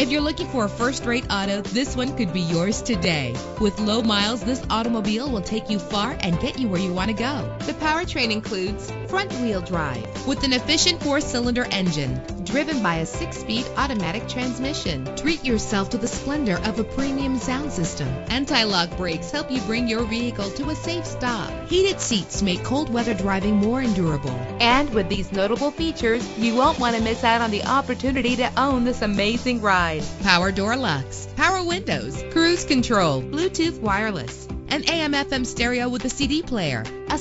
If you're looking for a first-rate auto, this one could be yours today. With low miles, this automobile will take you far and get you where you want to go. The powertrain includes front-wheel drive with an efficient four-cylinder engine driven by a six-speed automatic transmission. Treat yourself to the splendor of a premium sound system. Anti-lock brakes help you bring your vehicle to a safe stop. Heated seats make cold weather driving more endurable. And with these notable features, you won't want to miss out on the opportunity to own this amazing ride. Power door locks, power windows, cruise control, Bluetooth wireless, an AM FM stereo with a CD player,